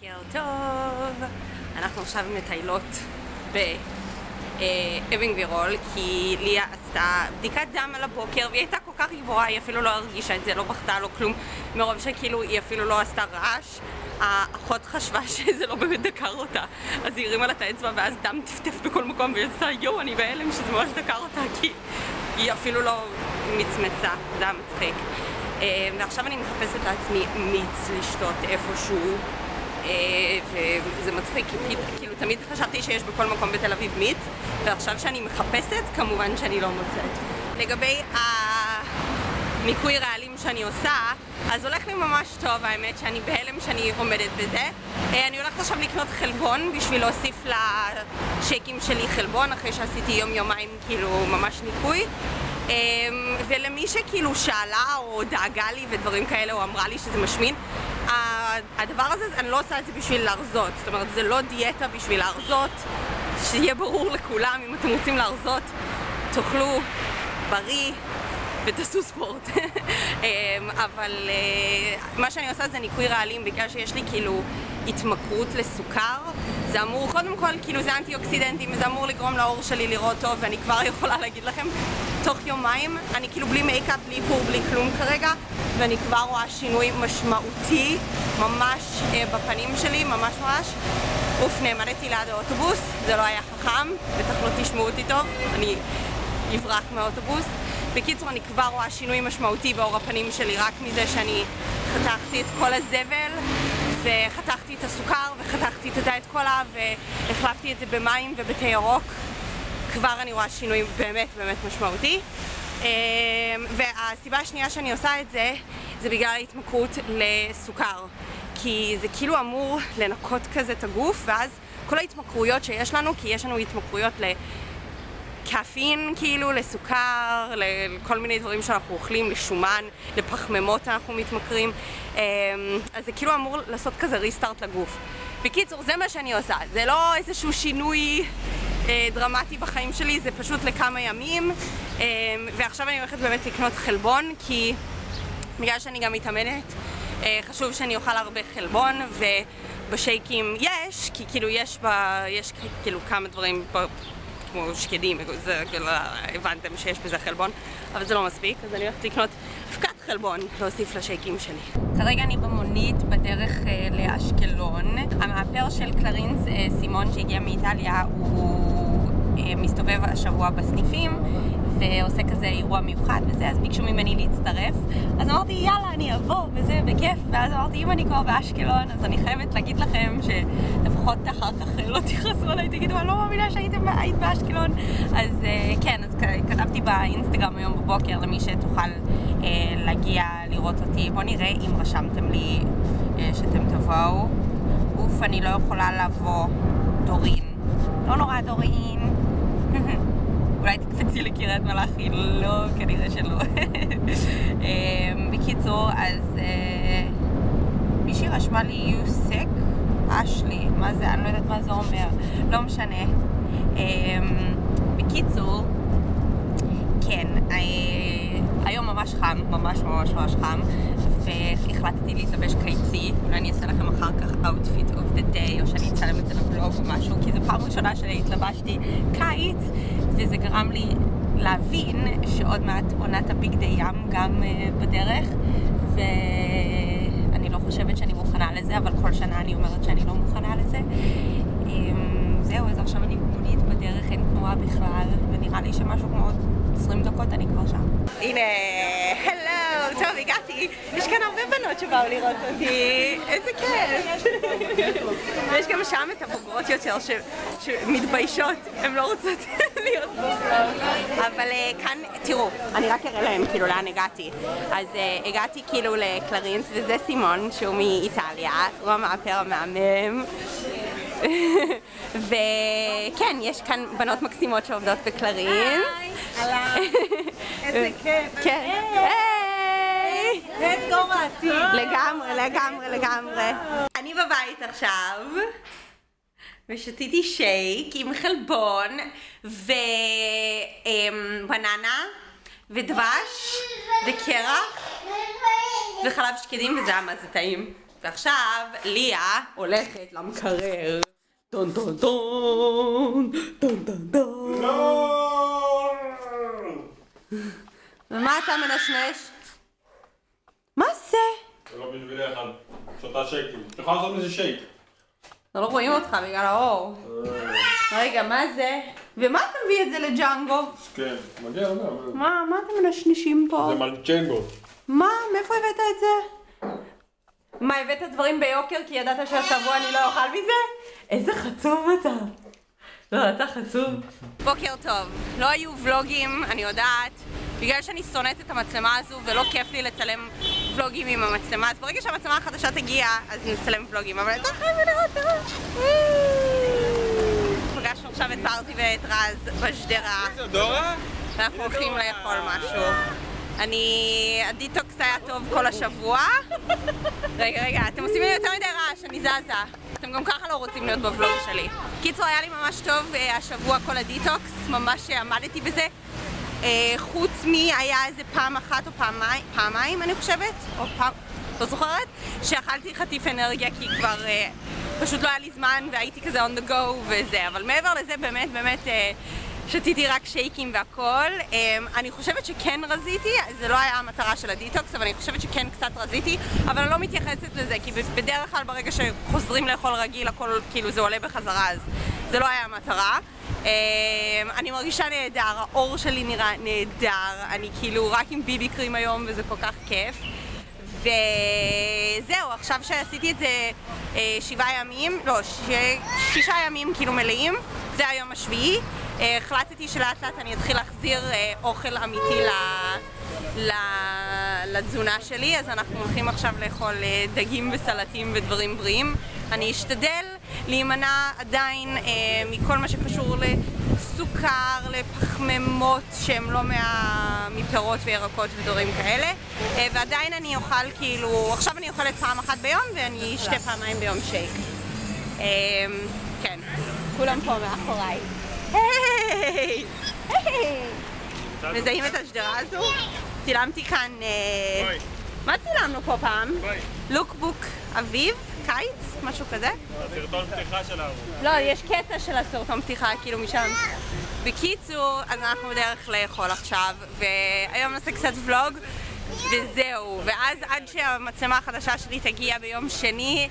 בוקר טוב. אנחנו עכשיו מטיילות באבן גבירול, כי ליה עשתה בדיקת דם על הבוקר, והיא הייתה כל כך גיבורה, היא אפילו לא הרגישה את זה, לא בכתה, לא כלום, מרוב שכאילו היא אפילו לא עשתה רעש. האחות חשבה שזה לא באמת דקר אותה, אז היא הרימה לה את האצבע ואז דם טפטף בכל מקום, והיא עשתה יואו, אני בהלם שזה ממש דקר אותה, כי היא אפילו לא מצמצה, זה היה מצחיק. אה, ועכשיו אני מחפשת לעצמי מיץ לשתות איפשהו. אה, וזה מצחיק, כי כאילו תמיד חשבתי שיש בכל מקום בתל אביב מיץ, ועכשיו שאני מחפשת, כמובן שאני לא מוצאת. לגבי הניקוי רעלים שאני עושה, אז הולך לי ממש טוב, האמת שאני בהלם שאני עומדת בזה. אה, אני הולכת עכשיו לקנות חלבון בשביל להוסיף לשייקים שלי חלבון, אחרי שעשיתי יום-יומיים כאילו ממש ניקוי. אמ, ולמי שכאילו שאלה או דאגה לי ודברים כאלה או אמרה לי שזה משמין, הדבר הזה, אני לא עושה את זה בשביל להרזות, זאת אומרת זה לא דיאטה בשביל להרזות, שיהיה ברור לכולם, אם אתם רוצים להרזות, תאכלו בריא ותעשו ספורט. אמ, אבל אה, מה שאני עושה זה ניקוי רעלים בגלל שיש לי כאילו התמכרות לסוכר. זה אמור, קודם כל, כאילו זה אנטי אוקסידנטים, זה אמור לגרום לעור שלי לראות טוב, ואני כבר יכולה להגיד לכם, תוך יומיים, אני כאילו בלי מייקאפ, בלי איפור, בלי כלום כרגע, ואני כבר רואה שינוי משמעותי, ממש אה, בפנים שלי, ממש ממש. אוף, נעמדתי ליד האוטובוס, זה לא היה חכם, בטח לא תשמעו אותי טוב, אני אברח מהאוטובוס. בקיצור, אני כבר רואה שינוי משמעותי בעור הפנים שלי רק מזה שאני חתכתי את כל הזבל וחתכתי את הסוכר וחתכתי את הדיאט קולה והחלפתי את זה במים ובתה ירוק. כבר אני רואה שינוי באמת באמת משמעותי. אמ, והסיבה השנייה שאני עושה את זה, זה בגלל ההתמכרות לסוכר. כי זה כאילו אמור לנקות כזה את הגוף, ואז כל ההתמכרויות שיש לנו, כי יש לנו התמכרויות ל... קאפין כאילו, לסוכר, לכל מיני דברים שאנחנו אוכלים, לשומן, לפחמימות אנחנו מתמכרים. אמ, אז זה כאילו אמור לעשות כזה ריסטארט לגוף. בקיצור, זה מה שאני עושה. זה לא איזשהו שינוי אה, דרמטי בחיים שלי, זה פשוט לכמה ימים. אמ, ועכשיו אני הולכת באמת לקנות חלבון, כי בגלל שאני גם מתאמנת, אה, חשוב שאני אוכל הרבה חלבון, ובשייקים יש, כי כאילו יש בה, יש כאילו כמה דברים כמו שקדים, זה, כאילו, הבנתם שיש בזה חלבון, אבל זה לא מספיק, אז אני הולכת לקנות אבקת חלבון להוסיף לשייקים שלי. כרגע אני במונית בדרך אה, לאשקלון. המאפר של קלרינס אה, סימון שהגיע מאיטליה הוא אה, מסתובב השבוע בסניפים ועושה כזה אירוע מיוחד וזה, אז ביקשו ממני להצטרף. אז אמרתי, יאללה, אני אבוא, וזה, בכיף. ואז אמרתי, אם אני כבר באשקלון, אז אני חייבת להגיד לכם שלפחות אחר כך לא תכעסו עליי, תגידו, אני לא מאמינה שהיית באשקלון. אז אה, כן, אז כתבתי באינסטגרם היום בבוקר למי שתוכל אה, להגיע לראות אותי. בואו נראה אם רשמתם לי אה, שאתם תבואו. אוף, אני לא יכולה לבוא. דורין. לא נורא, דורין. אולי תקפצי לקריית מלאכי, לא, כנראה שלא. אמ, בקיצור, אז אה, מישהי רשמה לי יוסק אשלי, מה זה, אני לא יודעת מה זה אומר, לא משנה. אמ, בקיצור, כן, אה, היום ממש חם, ממש ממש ממש חם, והחלטתי להתלבש קיצי, אולי אני אעשה לכם אחר כך outfit of the day, או שאני אצלם את זה בבלוג או משהו, כי זו פעם ראשונה שהתלבשתי קיץ, וזה גרם לי להבין שעוד מעט עונת הביג די ים גם uh, בדרך, ואני לא חושבת שאני מוכנה לזה, אבל כל שנה אני אומרת שאני לא מוכנה לזה. Um, זהו, אז עכשיו אני מונית בדרך, אין תנועה בכלל, ונראה לי שמשהו כמו עוד 20 דקות אני כבר שם. הנה, הלו, יש כאן הרבה בנות שבאו לראות אותי, איזה כיף. ויש גם שם את הבוגרות יותר שמתביישות, הן לא רוצות להיות בוגרות. אבל אה, כאן, תראו, אני רק אראה להם כאילו לאן הגעתי. אז אה, הגעתי כאילו לקלרינס, וזה סימון, שהוא מאיטליה, הוא המאפר המהמם. וכן, יש כאן בנות מקסימות שעובדות בקלרינס. היי, איזה כיף. כן. זה דור העתיד. לגמרי, לגמרי, לגמרי. אני בבית עכשיו. ושתיתי שייק עם חלבון ובננה ודבש וקרח וחלב שקדים וזה היה מה זה טעים. ועכשיו ליה הולכת למקרר. טון טון טון, טון טון טון. ומה אתה מנשנש? לא בשבילך, שותה שייקים. את יכולה לעשות מזה שייק. לא רואים אותך בגלל האור. רגע, מה זה? ומה אתה מביא את זה לג'אנגו? כן, מגיע, מגיע. מה, מה אתם מנשנשים פה? זה מלצ'נגו. מה? מאיפה הבאת את זה? מה, הבאת דברים ביוקר כי ידעת שהשבוע אני לא אוכל מזה? איזה חצוף אתה. לא, אתה חצוף. בוקר טוב. לא היו ולוגים, אני יודעת. בגלל שאני שונאת את המצלמה הזו ולא כיף לי לצלם ולוגים עם המצלמה, אז ברגע שהמצלמה החדשה תגיע, אז נצלם ולוגים. אבל אתה חייב לראות, תראה. פגשנו עכשיו את פרטי ואת רז בשדרה. דורה? ואנחנו הולכים לאכול משהו. אני... הדיטוקס היה טוב כל השבוע. רגע, רגע, אתם עושים לי יותר מדי רעש, אני זזה. אתם גם ככה לא רוצים להיות בוולוג שלי. קיצור, היה לי ממש טוב אה, השבוע כל הדיטוקס, ממש אה, עמדתי בזה. אה, חוץ מהיה איזה פעם אחת או פעמיים, פעמיים אני חושבת, או פעם, לא זוכרת, שאכלתי חטיף אנרגיה כי כבר אה, פשוט לא היה לי זמן והייתי כזה on the go וזה, אבל מעבר לזה באמת באמת אה, שתיתי רק שייקים והכל. אה, אני חושבת שכן רזיתי, זה לא היה המטרה של הדיטוקס, אבל אני חושבת שכן קצת רזיתי, אבל אני לא מתייחסת לזה, כי בדרך כלל ברגע שחוזרים לאכול רגיל הכל כאילו זה עולה בחזרה, אז זה לא היה המטרה. אה, אני מרגישה נהדר, העור שלי נראה נהדר, אני כאילו רק עם BB cream היום וזה כל כך כיף. וזהו, עכשיו שעשיתי את זה אה, שבעה ימים, לא, ש... שישה ימים כאילו מלאים, זה היום השביעי, החלטתי שלאט לאט אני אתחיל להחזיר אה, אוכל אמיתי ל... ל... לתזונה שלי, אז אנחנו הולכים עכשיו לאכול אה, דגים וסלטים ודברים בריאים. אני אשתדל להימנע עדיין אה, מכל מה שקשור לסוכר, לפחמימות שהם לא מה... מפירות וירקות ודברים כאלה, אה, ועדיין אני אוכל כאילו, עכשיו אני אוכלת פעם אחת ביום ואני אשתה פעמיים ביום שייק. אה, כן, כולם פה מאחוריי. היי! מזהים את השדרה הזו? צילמתי כאן... אה. מה צילמנו פה פעם? לוקבוק אביב? קיץ? משהו כזה? סרטון פתיחה של הערוץ. לא, יש קטע של הסרטון פתיחה, כאילו משם. בקיצור, אז אנחנו בדרך לאכול עכשיו, והיום נעשה קצת ולוג, וזהו. ואז עד שהמצלמה החדשה שלי תגיע ביום שני,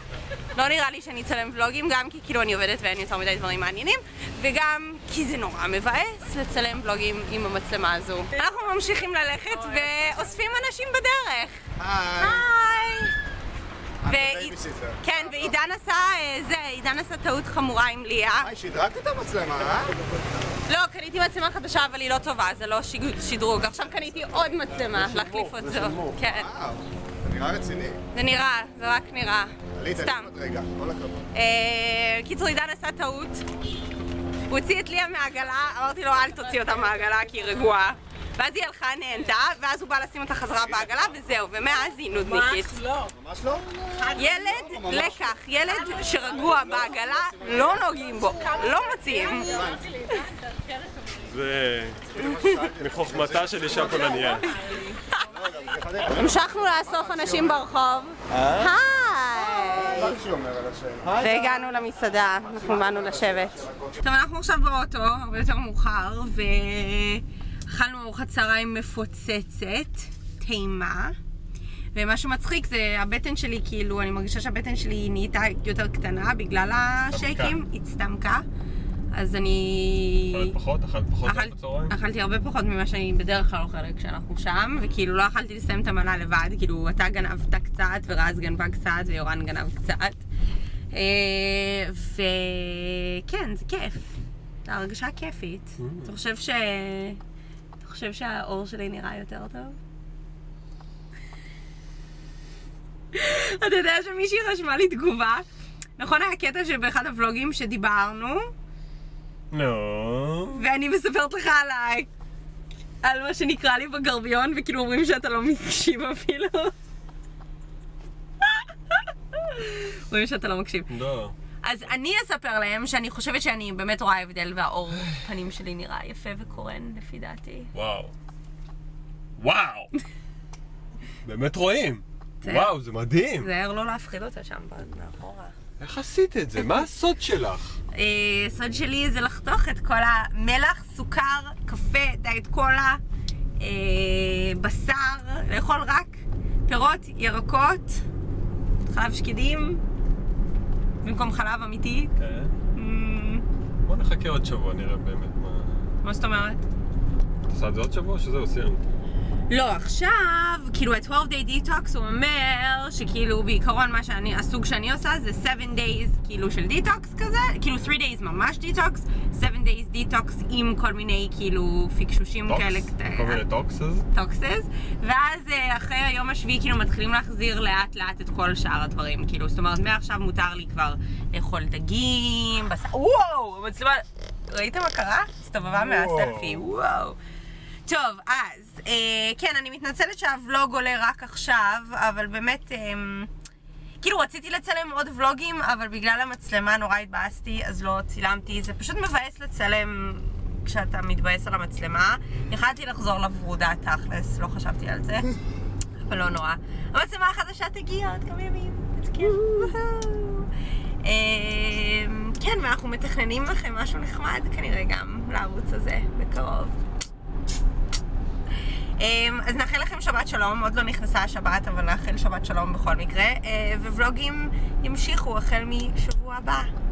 לא נראה לי שאני אצלם ולוגים, גם כי כאילו אני עובדת ואין יותר מדי דברים מעניינים, וגם כי זה נורא מבאס לצלם ולוגים עם המצלמה הזו. אנחנו ממשיכים ללכת ואוספים אנשים בדרך. היי! כן, ועידן עשה, אה, זה, עידן עשה טעות חמורה עם ליה. היי, שדרגת את המצלמה, אה? לא, קניתי מצלמה חדשה, אבל היא לא טובה, זה לא שיג- שדרוג. עכשיו קניתי עוד מצלמה, להחליף את זו. כן. זה נראה רציני. זה נראה, זה רק נראה. עלית, סתם. עלית עוד רגע, כל הכבוד. אה, קיצור, עידן עשה טעות. הוא הוציא את ליה מהעגלה, אמרתי לו אל תוציא אותה מהעגלה כי היא רגועה. ואז היא הלכה, נהנתה, ואז הוא בא לשים אותה חזרה בעגלה וזהו, ומאז היא נודניקית. ממש לא? ילד, לקח, ילד שרגוע בעגלה, לא נוגעים בו, לא מוציאים. זה מחוכמתה של אישה פולניה. המשכנו לאסוף אנשים ברחוב. היי! רק שהיא אומר על השם. והגענו למסעדה, אנחנו באנו לשבת. טוב, אנחנו עכשיו באוטו, הרבה יותר מאוחר, ואכלנו ארוחת צהריים מפוצצת, טעימה. ומה שמצחיק זה הבטן שלי, כאילו, אני מרגישה שהבטן שלי נהייתה יותר קטנה בגלל השייקים, הצטמקה. אז אני... אכלת פחות? אכלת פחות אכל- בצהריים? אכלתי הרבה פחות ממה שאני בדרך כלל אוכלת כשאנחנו שם, וכאילו לא יכלתי לסיים את המנה לבד, כאילו אתה גנבת קצת, ורז גנבה קצת, ויורן גנב קצת. אה, וכן, זה כיף. זו הרגשה כיפית. אתה חושב ש... אתה חושב שהאור שלי נראה יותר טוב? אתה יודע שמישהי רשמה לי תגובה? נכון היה קטע שבאחד הוולוגים שדיברנו, נו. ואני מספרת לך על ה... על מה שנקרא לי בגרביון, וכאילו אומרים שאתה לא מקשיב אפילו. אומרים שאתה לא מקשיב. לא. אז אני אספר להם שאני חושבת שאני באמת רואה הבדל, והאור פנים שלי נראה יפה וקורן, לפי דעתי. וואו. וואו! באמת רואים. וואו, זה מדהים. תיזהר לא להפחיד אותה שם מאחורה. איך עשית את זה? מה הסוד שלך? אה, הסוד שלי זה לחתוך את כל המלח, סוכר, קפה, דיאט קולה, אה, בשר, לאכול רק פירות, ירקות, חלב שקדים, במקום חלב אמיתי. כן. אמ, בוא נחכה עוד שבוע, נראה באמת מה... מה זאת אומרת? את עושה את זה עוד שבוע? שזהו, סיימת. לא, עכשיו, כאילו ה-12 day detox הוא אומר שכאילו בעיקרון מה שאני, הסוג שאני עושה זה 7 days כאילו של detox כזה, כאילו 3 days ממש detox, 7 days detox עם כל מיני כאילו פיקשושים כאלה. talks? כל מיני talks-ס? talks-ס, ואז אה, אחרי היום השביעי כאילו מתחילים להחזיר לאט לאט את כל שאר הדברים, כאילו, זאת אומרת, מעכשיו מותר לי כבר לאכול דגים, בשר, וואו, המצלמה, ראיתם מה קרה? הסתובבה מהסלפי, וואו. טוב, אז, אה, כן, אני מתנצלת שהוולוג עולה רק עכשיו, אבל באמת, אה, כאילו רציתי לצלם עוד ולוגים, אבל בגלל המצלמה נורא התבאסתי, אז לא צילמתי. זה פשוט מבאס לצלם כשאתה מתבאס על המצלמה. יכלתי לחזור לברודה תכלס, לא חשבתי על זה, אבל לא נורא. המצלמה החדשה תגיע עוד כמה ימים. וואו. אה, כן, ואנחנו מתכננים לכם משהו נחמד כנראה גם לערוץ הזה בקרוב. אמ, אז נאחל לכם שבת שלום, עוד לא נכנסה השבת, אבל נאחל שבת שלום בכל מקרה, אה, וולוגים ימשיכו החל משבוע הבא.